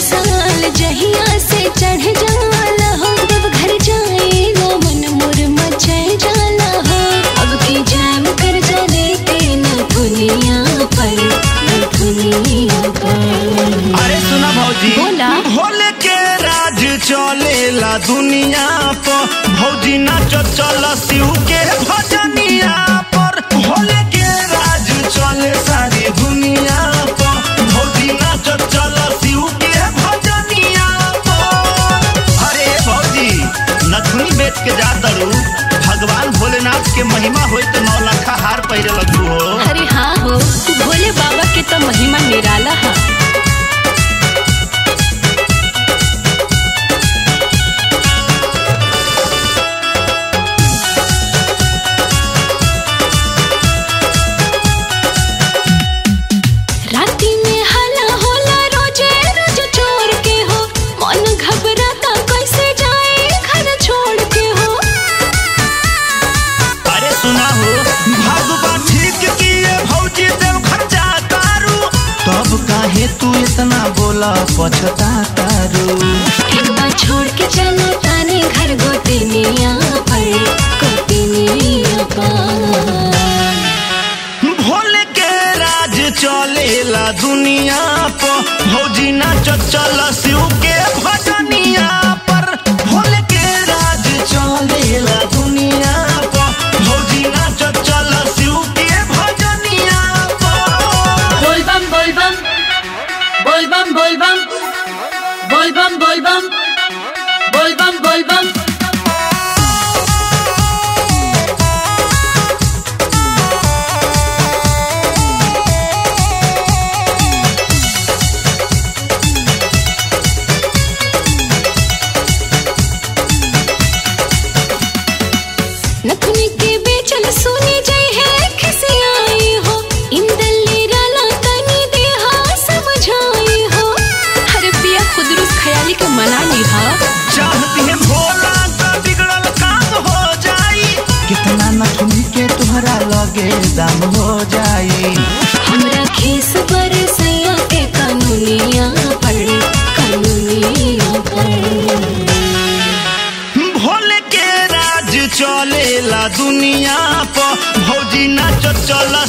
साल जहिया से चढ़ जाला हो जब घर जाए लो मन मुर मचाए जाला हो। अब की जाम कर जा लेते न दुनिया पर दुनिया अरे सुना भौजी बोला। भोले के राज चलेला दुनिया पर। भौजी नाच चल शिव के भजनिया पर। भोले के के महिमा होत तो तू इतना बोला पछता तारू छोड़ के चलो ताने घर गोते भोले के राज चलेला दुनिया पर भौजी ना चल शिव के भजनी bol bom bol bom bol bom bol bom नथी आगे दम हो जाई हमरा खेस पर सैया के कानूनिया पर कानूनिया पर। भोले के राज चलेला दुनिया पर भौजी नाच चला